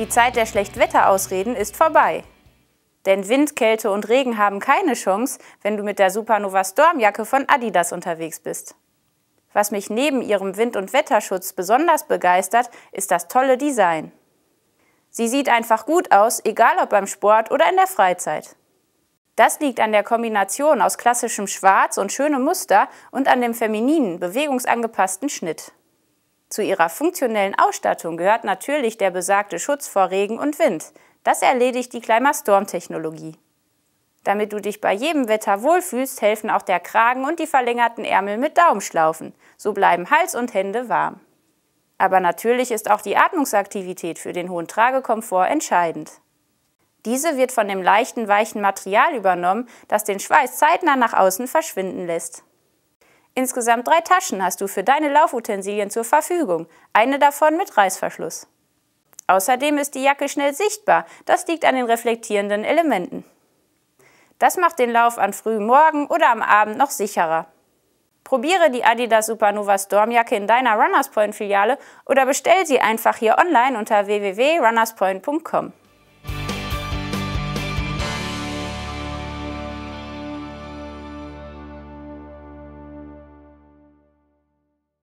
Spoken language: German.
Die Zeit der Schlechtwetterausreden ist vorbei. Denn Wind, Kälte und Regen haben keine Chance, wenn du mit der Supernova Stormjacke von Adidas unterwegs bist. Was mich neben ihrem Wind- und Wetterschutz besonders begeistert, ist das tolle Design. Sie sieht einfach gut aus, egal ob beim Sport oder in der Freizeit. Das liegt an der Kombination aus klassischem Schwarz und schönem Muster und an dem femininen, bewegungsangepassten Schnitt. Zu ihrer funktionellen Ausstattung gehört natürlich der besagte Schutz vor Regen und Wind. Das erledigt die Climastorm-Technologie. Damit du dich bei jedem Wetter wohlfühlst, helfen auch der Kragen und die verlängerten Ärmel mit Daumenschlaufen. So bleiben Hals und Hände warm. Aber natürlich ist auch die Atmungsaktivität für den hohen Tragekomfort entscheidend. Diese wird von dem leichten, weichen Material übernommen, das den Schweiß zeitnah nach außen verschwinden lässt. Insgesamt drei Taschen hast du für deine Laufutensilien zur Verfügung, eine davon mit Reißverschluss. Außerdem ist die Jacke schnell sichtbar, das liegt an den reflektierenden Elementen. Das macht den Lauf an frühem Morgen oder am Abend noch sicherer. Probiere die Adidas Supernova Stormjacke in deiner Runners Point Filiale oder bestell sie einfach hier online unter www.runnerspoint.com.